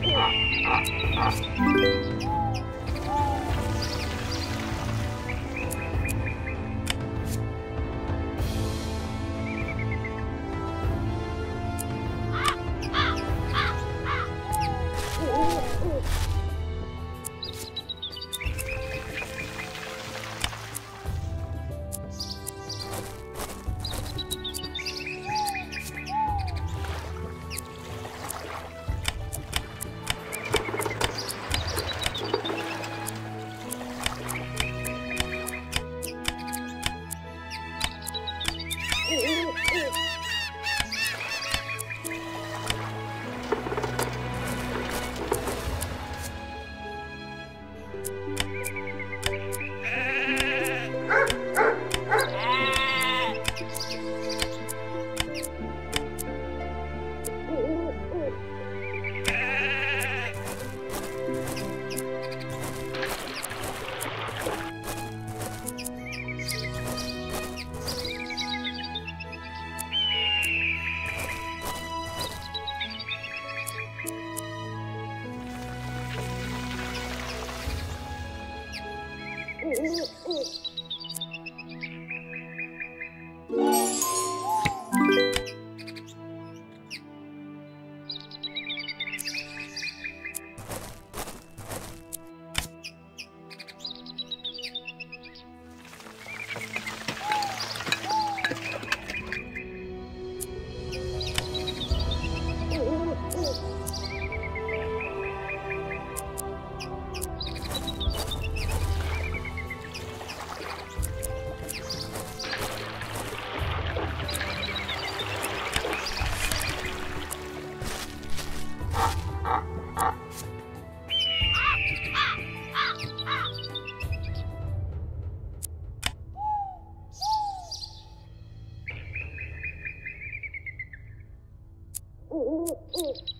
Thank you. 嗯嗯嗯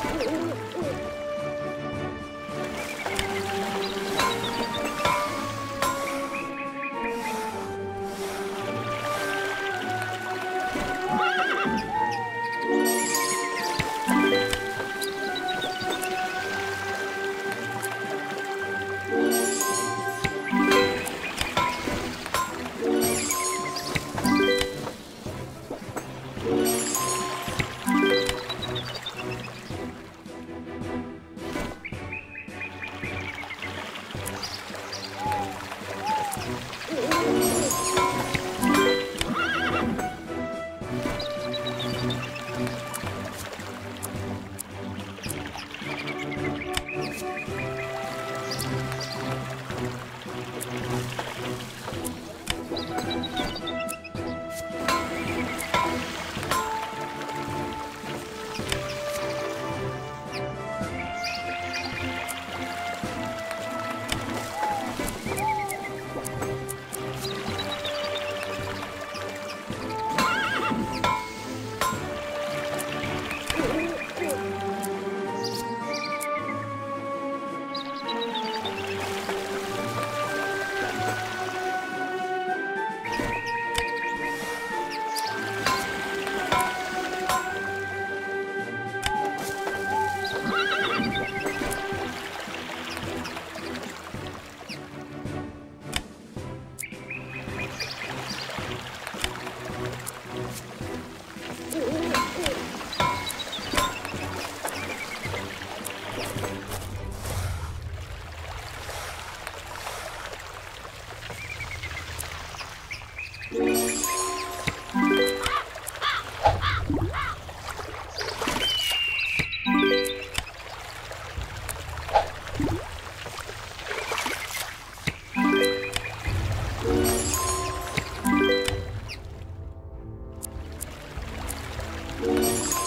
Oh, Música